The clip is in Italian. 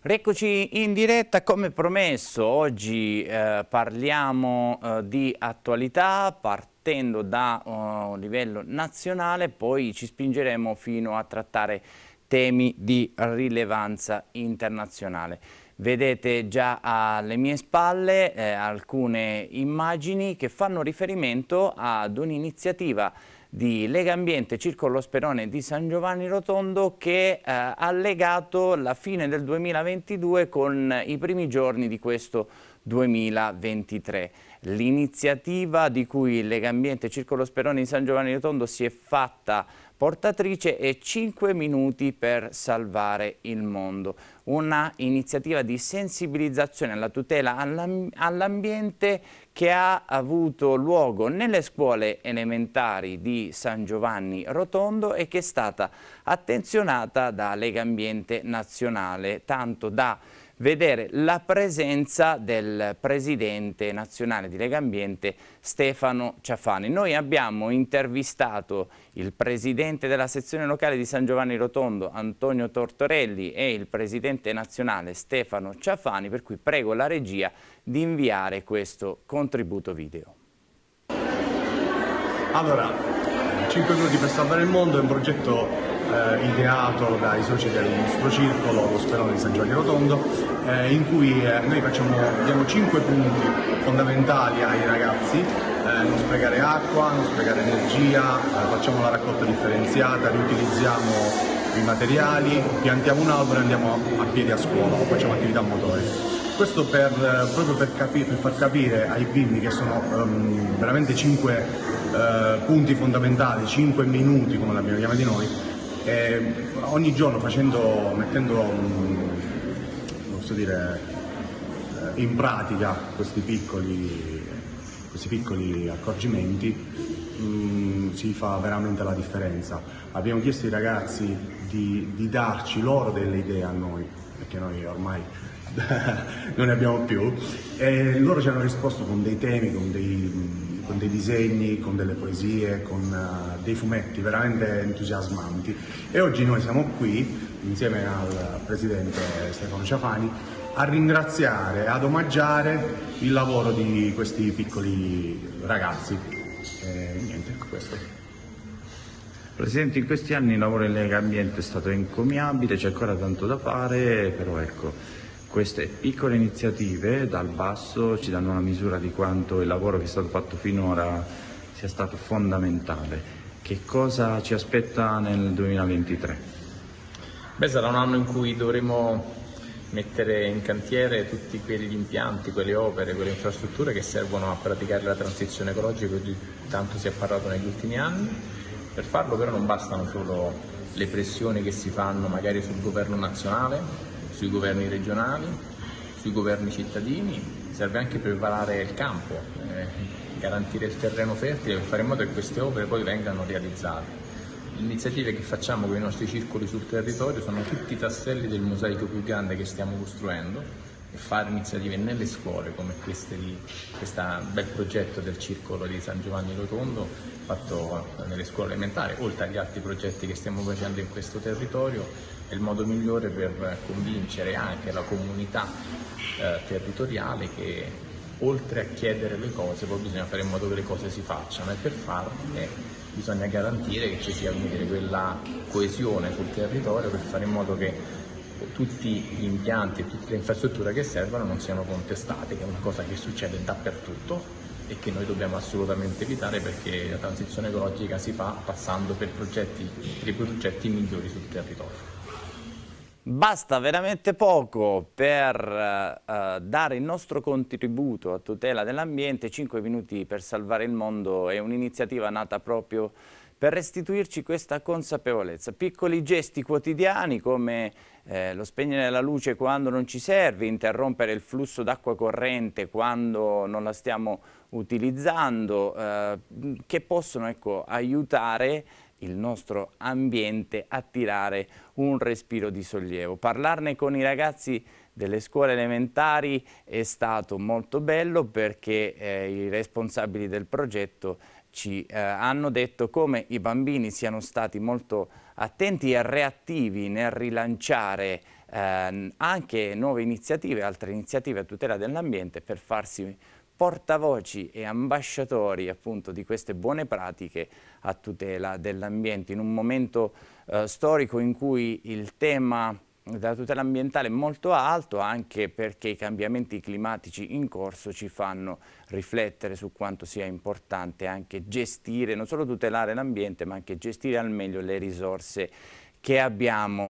Rieccoci in diretta, come promesso oggi eh, parliamo eh, di attualità partendo da uh, livello nazionale, poi ci spingeremo fino a trattare temi di rilevanza internazionale. Vedete già alle mie spalle eh, alcune immagini che fanno riferimento ad un'iniziativa di Lega Ambiente Circolo Sperone di San Giovanni Rotondo che eh, ha legato la fine del 2022 con i primi giorni di questo 2023. L'iniziativa di cui Lega Ambiente Circolo Sperone di San Giovanni Rotondo si è fatta portatrice è 5 minuti per salvare il mondo. Una iniziativa di sensibilizzazione alla tutela all'ambiente che ha avuto luogo nelle scuole elementari di San Giovanni Rotondo e che è stata attenzionata da Lega Ambiente Nazionale, tanto da vedere la presenza del presidente nazionale di Lega Ambiente Stefano Ciafani. Noi abbiamo intervistato il presidente della sezione locale di San Giovanni Rotondo Antonio Tortorelli e il presidente nazionale Stefano Ciafani per cui prego la regia di inviare questo contributo video. Allora, 5 minuti per salvare il mondo è un progetto eh, ideato dai soci del nostro circolo, lo Sperone di San Giovanni Rotondo, eh, in cui eh, noi facciamo, diamo 5 punti fondamentali ai ragazzi, eh, non sprecare acqua, non sprecare energia, eh, facciamo la raccolta differenziata, riutilizziamo i materiali, piantiamo un albero e andiamo a, piedi a scuola o facciamo attività motorie. Questo per, proprio per, capi per, far capire ai bimbi che sono um, veramente 5 uh, punti fondamentali, 5 minuti come l'abbiamo chiamati noi, e ogni giorno facendo, mettendo mm, dire, eh, in pratica questi piccoli, questi piccoli accorgimenti mm, si fa veramente la differenza. Abbiamo chiesto ai ragazzi di, di darci loro delle idee a noi, perché noi ormai non ne abbiamo più, e loro ci hanno risposto con dei temi, con dei con dei disegni, con delle poesie, con uh, dei fumetti veramente entusiasmanti e oggi noi siamo qui insieme al presidente Stefano Ciafani a ringraziare, ad omaggiare il lavoro di questi piccoli ragazzi. E niente, questo. Presidente, in questi anni il lavoro in Lega Ambiente è stato encomiabile, c'è ancora tanto da fare, però ecco, queste piccole iniziative dal basso ci danno una misura di quanto il lavoro che è stato fatto finora sia stato fondamentale. Che cosa ci aspetta nel 2023? Beh, sarà un anno in cui dovremo mettere in cantiere tutti quegli impianti, quelle opere, quelle infrastrutture che servono a praticare la transizione ecologica di cui tanto si è parlato negli ultimi anni. Per farlo però non bastano solo le pressioni che si fanno magari sul governo nazionale, sui governi regionali, sui governi cittadini, serve anche preparare il campo, eh, garantire il terreno fertile per fare in modo che queste opere poi vengano realizzate. Le iniziative che facciamo con i nostri circoli sul territorio sono tutti i tasselli del mosaico più grande che stiamo costruendo e fare iniziative nelle scuole come questo bel progetto del circolo di San Giovanni Rotondo fatto nelle scuole elementari, oltre agli altri progetti che stiamo facendo in questo territorio è il modo migliore per convincere anche la comunità eh, territoriale che oltre a chiedere le cose poi bisogna fare in modo che le cose si facciano e per farle bisogna garantire che ci sia dire, quella coesione sul territorio per fare in modo che tutti gli impianti e tutte le infrastrutture che servono non siano contestate, che è una cosa che succede dappertutto e che noi dobbiamo assolutamente evitare perché la transizione ecologica si fa passando per, progetti, per progetti migliori sul territorio. Basta veramente poco per uh, dare il nostro contributo a tutela dell'ambiente, 5 minuti per salvare il mondo è un'iniziativa nata proprio per restituirci questa consapevolezza. Piccoli gesti quotidiani come eh, lo spegnere la luce quando non ci serve, interrompere il flusso d'acqua corrente quando non la stiamo utilizzando, eh, che possono ecco, aiutare il nostro ambiente a tirare un respiro di sollievo. Parlarne con i ragazzi delle scuole elementari è stato molto bello perché eh, i responsabili del progetto ci eh, hanno detto come i bambini siano stati molto attenti e reattivi nel rilanciare eh, anche nuove iniziative, altre iniziative a tutela dell'ambiente per farsi portavoci e ambasciatori appunto di queste buone pratiche a tutela dell'ambiente. In un momento eh, storico in cui il tema della tutela ambientale è molto alto anche perché i cambiamenti climatici in corso ci fanno riflettere su quanto sia importante anche gestire, non solo tutelare l'ambiente ma anche gestire al meglio le risorse che abbiamo